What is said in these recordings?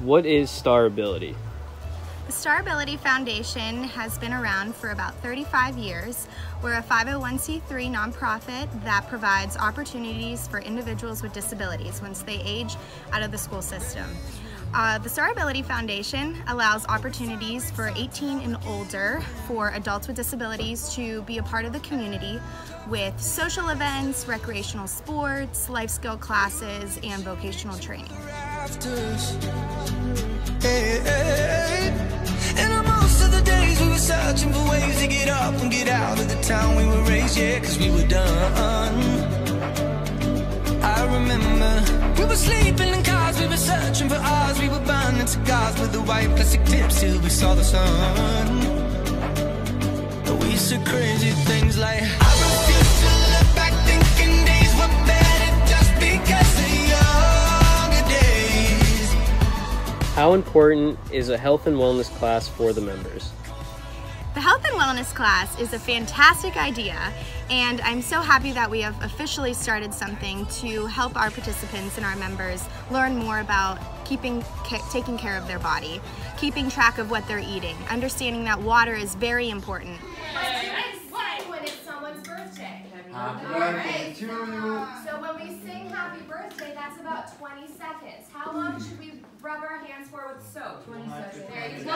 What is Star Ability? The Star Ability Foundation has been around for about 35 years. We're a 501c3 nonprofit that provides opportunities for individuals with disabilities once they age out of the school system. Uh, the Star Ability Foundation allows opportunities for 18 and older for adults with disabilities to be a part of the community with social events, recreational sports, life skill classes, and vocational training. And most of the days we were searching for ways to get up and get out of the town we were raised, yeah, cause we were done. I remember we were sleeping in cars, we were searching for ours, we were burning cigars with the white plastic tips till we saw the sun. We said crazy things like, How important is a health and wellness class for the members? The Health and Wellness class is a fantastic idea, and I'm so happy that we have officially started something to help our participants and our members learn more about keeping taking care of their body, keeping track of what they're eating, understanding that water is very important. when it's someone's birthday. Happy birthday to you. So when we sing happy birthday, that's about 20 seconds. How long should we rub our hands for with soap? 20 seconds. There you go.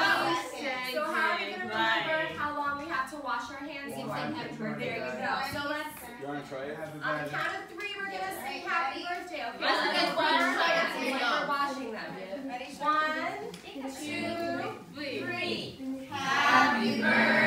So how are we going to remember how long we have to wash our hands and sing happy? There you go. So let's, You wanna try it? on the count of three, we're going to sing happy birthday, okay? Let's We're get gonna wash our one hands second. like we're washing them. Ready? One, two, three. Happy birthday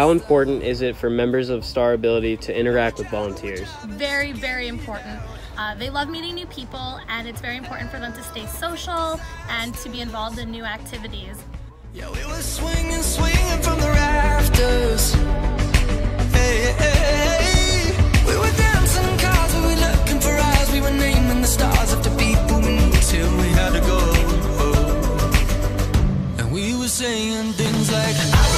How important is it for members of Star Ability to interact with volunteers? Very, very important. Uh, they love meeting new people, and it's very important for them to stay social and to be involved in new activities. Yeah, we were swinging, swinging from the rafters. Hey, hey, hey. We were dancing cars, we were looking for eyes. We were naming the stars after people we knew till we had to go. And we were saying things like,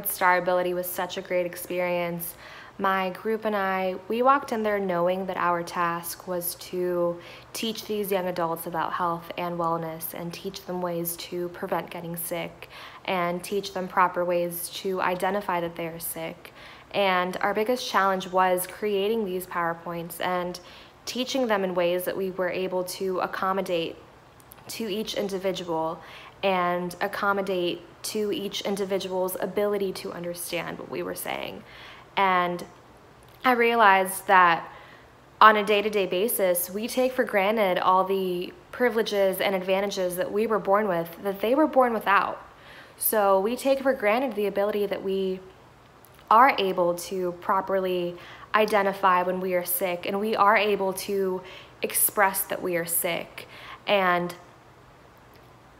with Star Ability was such a great experience. My group and I, we walked in there knowing that our task was to teach these young adults about health and wellness and teach them ways to prevent getting sick and teach them proper ways to identify that they are sick. And our biggest challenge was creating these PowerPoints and teaching them in ways that we were able to accommodate to each individual and accommodate to each individual's ability to understand what we were saying. And I realized that on a day to day basis, we take for granted all the privileges and advantages that we were born with that they were born without. So we take for granted the ability that we are able to properly identify when we are sick and we are able to express that we are sick. And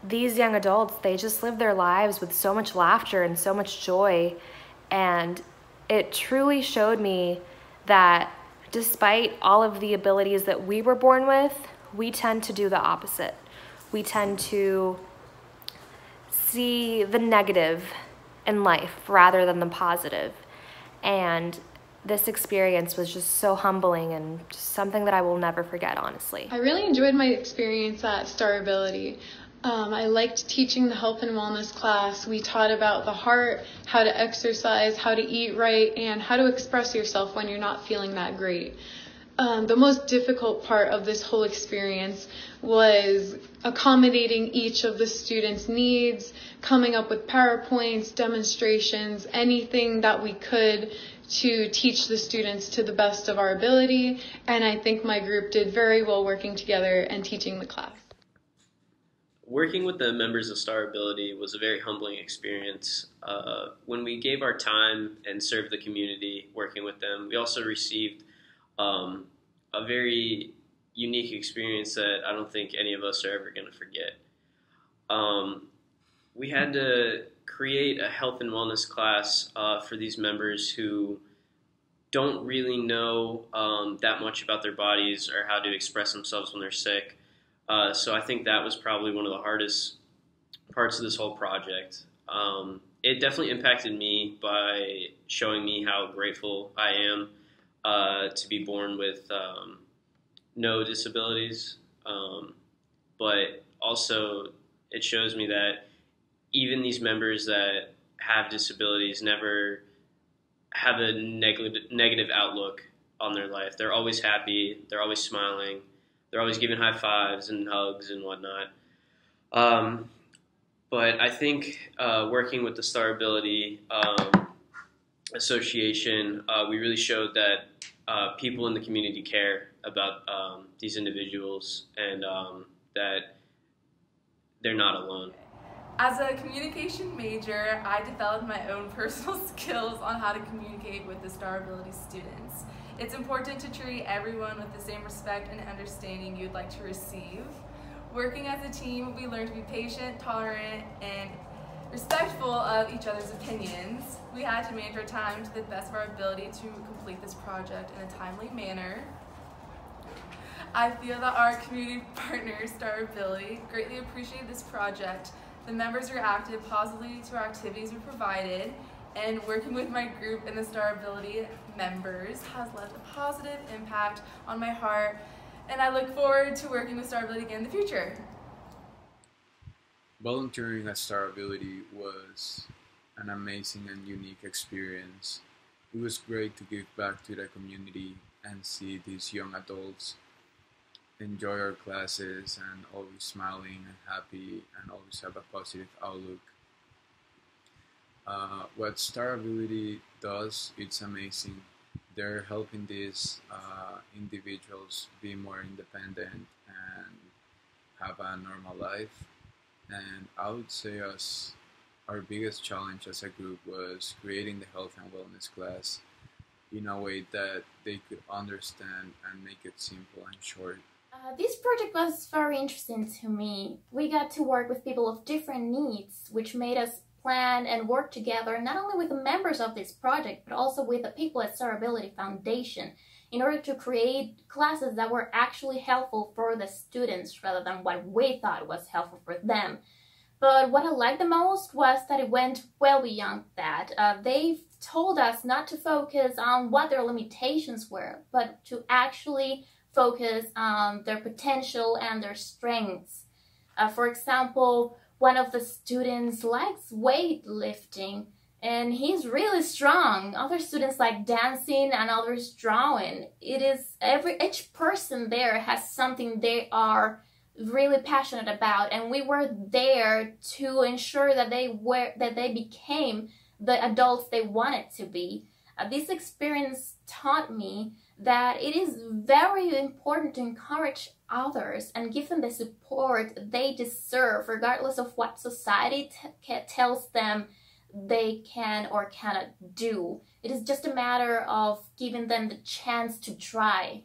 these young adults, they just live their lives with so much laughter and so much joy. And it truly showed me that despite all of the abilities that we were born with, we tend to do the opposite. We tend to see the negative in life rather than the positive. And this experience was just so humbling and just something that I will never forget, honestly. I really enjoyed my experience at Star Ability. Um, I liked teaching the health and wellness class. We taught about the heart, how to exercise, how to eat right, and how to express yourself when you're not feeling that great. um, the most difficult part of this whole experience was accommodating each of the students' needs, coming up with PowerPoints, demonstrations, anything that we could to teach the students to the best of our ability. And I think my group did very well working together and teaching the class. Working with the members of Star Ability was a very humbling experience. Uh, when we gave our time and served the community working with them, we also received um, a very unique experience that I don't think any of us are ever going to forget. Um, we had to create a health and wellness class uh, for these members who don't really know um, that much about their bodies or how to express themselves when they're sick. Uh, so I think that was probably one of the hardest parts of this whole project. Um, it definitely impacted me by showing me how grateful I am uh, to be born with um, no disabilities, um, but also it shows me that even these members that have disabilities never have a neg- negative outlook on their life. They're always happy. They're always smiling. They're always giving high fives and hugs and whatnot. Um, but I think uh, working with the Star Ability um, Association, uh, we really showed that uh, people in the community care about um, these individuals and um, that they're not alone. As a communication major, I developed my own personal skills on how to communicate with the Star Ability students. It's important to treat everyone with the same respect and understanding you'd like to receive. Working as a team, we learn to be patient, tolerant, and respectful of each other's opinions. We had to manage our time to the best of our ability to complete this project in a timely manner. I feel that our community partners, Star Ability, greatly appreciate this project. The members reacted positively to our activities we provided, and working with my group and the Star Ability members has left a positive impact on my heart, and I look forward to working with Star Ability again in the future. Volunteering at Star Ability was an amazing and unique experience. It was great to give back to the community and see these young adults enjoy our classes and always smiling and happy and always have a positive outlook. Uh, what Starability does, it's amazing. They're helping these uh, individuals be more independent and have a normal life. And I would say us, our biggest challenge as a group was creating the health and wellness class in a way that they could understand and make it simple and short. Uh, this project was very interesting to me. We got to work with people of different needs, which made us plan and work together not only with the members of this project, but also with the people at Star Foundation in order to create classes that were actually helpful for the students rather than what we thought was helpful for them. But what I liked the most was that it went well beyond that. Uh, they told us not to focus on what their limitations were, but to actually focus on their potential and their strengths. Uh, for example, one of the students likes weightlifting and he's really strong. Other students like dancing and others drawing. It is every each person there has something they are really passionate about and we were there to ensure that they were that they became the adults they wanted to be. Uh, this experience taught me that it is very important to encourage others and give them the support they deserve, regardless of what society tells them they can or cannot do. It is just a matter of giving them the chance to try.